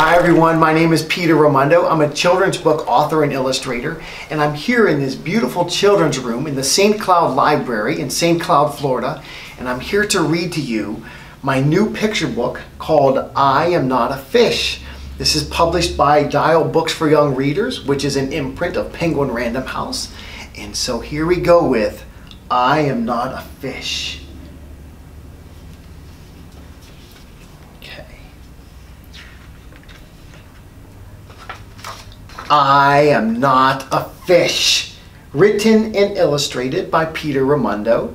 Hi everyone, my name is Peter Raymundo. I'm a children's book author and illustrator, and I'm here in this beautiful children's room in the St. Cloud Library in St. Cloud, Florida, and I'm here to read to you my new picture book called I Am Not a Fish. This is published by Dial Books for Young Readers, which is an imprint of Penguin Random House. And so here we go with I Am Not a Fish. I Am Not a Fish. Written and illustrated by Peter Raymundo.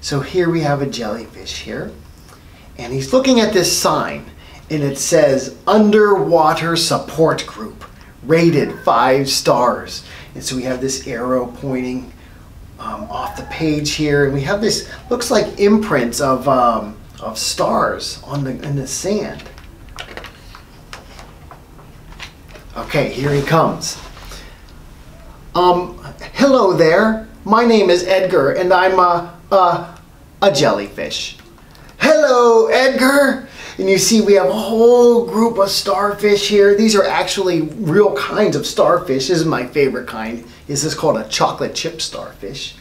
So here we have a jellyfish here. And he's looking at this sign and it says Underwater Support Group, rated five stars. And so we have this arrow pointing um, off the page here, and we have this looks like imprints of um, of stars on the in the sand. Okay, here he comes. Um, hello there. My name is Edgar, and I'm a a, a jellyfish. Hello, Edgar. And you see we have a whole group of starfish here. These are actually real kinds of starfish. This is my favorite kind. This is called a chocolate chip starfish.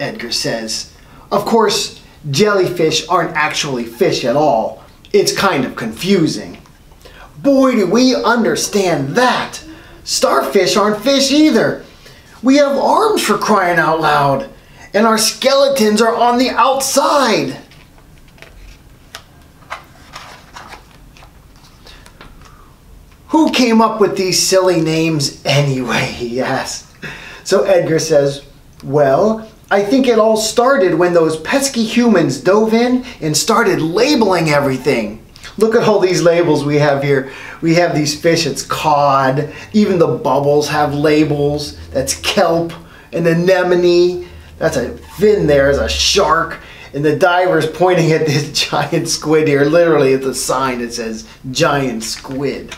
Edgar says, of course, jellyfish aren't actually fish at all. It's kind of confusing. Boy, do we understand that. Starfish aren't fish either. We have arms for crying out loud, and our skeletons are on the outside. Who came up with these silly names anyway? He asked. So Edgar says, Well, I think it all started when those pesky humans dove in and started labeling everything. Look at all these labels we have here. We have these fish, it's cod. Even the bubbles have labels. That's kelp, an anemone. That's a fin there is a shark. And the diver's pointing at this giant squid here. Literally, it's a sign that says giant squid.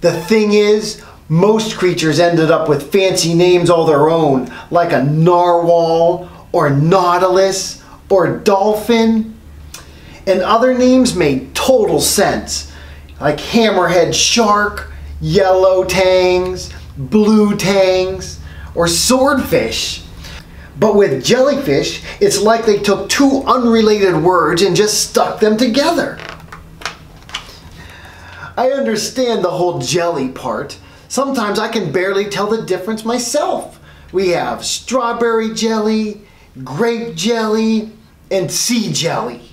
The thing is, most creatures ended up with fancy names all their own, like a narwhal, or nautilus, or dolphin. And other names made total sense, like hammerhead shark, yellow tangs, blue tangs, or swordfish. But with jellyfish, it's like they took two unrelated words and just stuck them together. I understand the whole jelly part. Sometimes I can barely tell the difference myself. We have strawberry jelly, grape jelly, and sea jelly.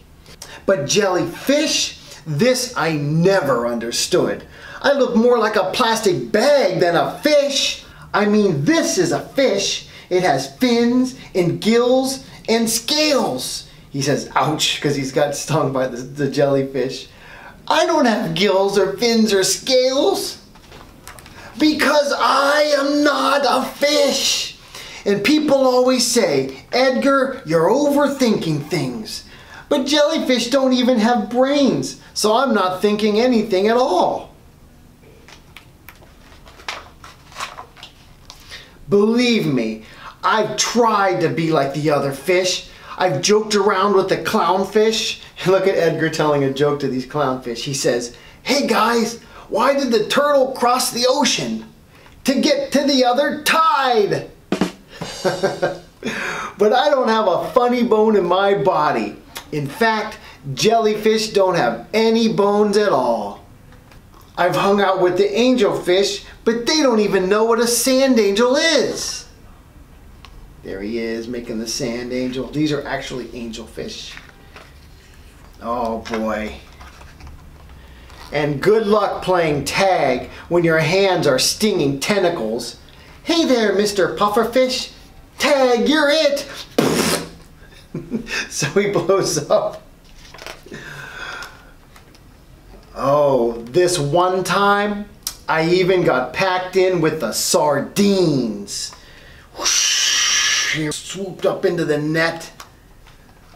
But jellyfish, this I never understood. I look more like a plastic bag than a fish. I mean, this is a fish. It has fins and gills and scales. He says, ouch, because he's got stung by the, the jellyfish. I don't have gills or fins or scales because I am not a fish. And people always say, Edgar, you're overthinking things. But jellyfish don't even have brains, so I'm not thinking anything at all. Believe me, I've tried to be like the other fish. I've joked around with the clownfish. Look at Edgar telling a joke to these clownfish. He says, Hey guys, why did the turtle cross the ocean? To get to the other tide. but I don't have a funny bone in my body. In fact, jellyfish don't have any bones at all. I've hung out with the angelfish, but they don't even know what a sand angel is. There he is making the sand angel. These are actually angelfish. Oh boy. And good luck playing tag when your hands are stinging tentacles. Hey there, Mr. Pufferfish. Tag, you're it. so he blows up. Oh, this one time, I even got packed in with the sardines. Whoosh, he swooped up into the net.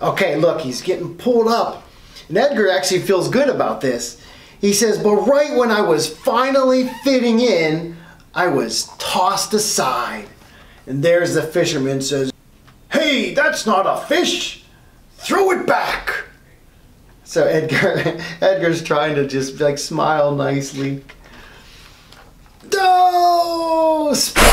Okay, look, he's getting pulled up. And Edgar actually feels good about this. He says, but right when I was finally fitting in, I was tossed aside. And there's the fisherman says, Hey, that's not a fish. throw it back. So Edgar, Edgar's trying to just like smile nicely. No! Splash!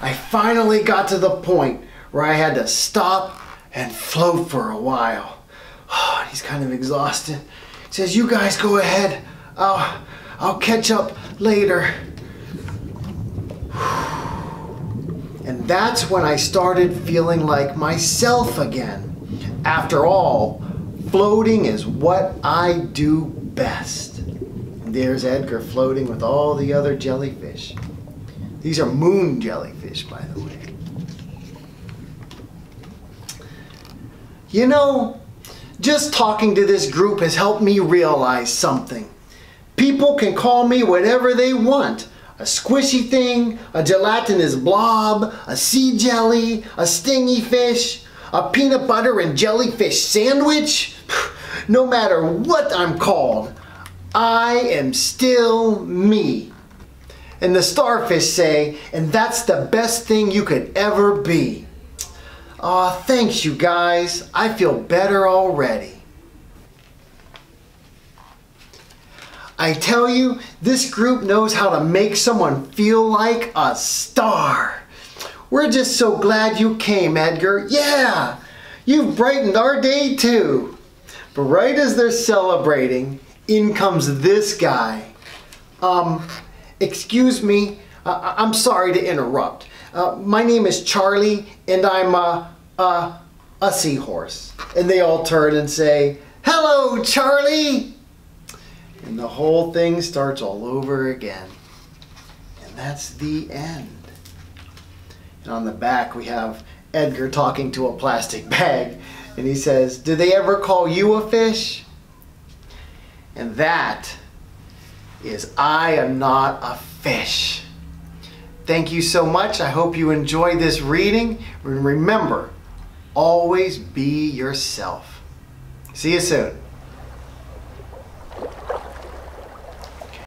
I finally got to the point where I had to stop and float for a while. Oh, he's kind of exhausted. He says, "You guys go ahead. I'll, I'll catch up later." And that's when I started feeling like myself again. After all, floating is what I do best. And there's Edgar floating with all the other jellyfish. These are moon jellyfish, by the way. You know, just talking to this group has helped me realize something. People can call me whatever they want. A squishy thing, a gelatinous blob, a sea jelly, a stingy fish, a peanut butter and jellyfish sandwich. No matter what I'm called, I am still me. And the starfish say, and that's the best thing you could ever be. Aw, oh, thanks you guys. I feel better already. I tell you, this group knows how to make someone feel like a star. We're just so glad you came, Edgar. Yeah, you've brightened our day too. But right as they're celebrating, in comes this guy. Um, excuse me, uh, I'm sorry to interrupt. Uh, my name is Charlie, and I'm a, a, a seahorse. And they all turn and say, Hello, Charlie! And the whole thing starts all over again. And that's the end. And on the back, we have Edgar talking to a plastic bag. And he says, Do they ever call you a fish? And that is I am not a fish. Thank you so much. I hope you enjoyed this reading. And Remember, always be yourself. See you soon.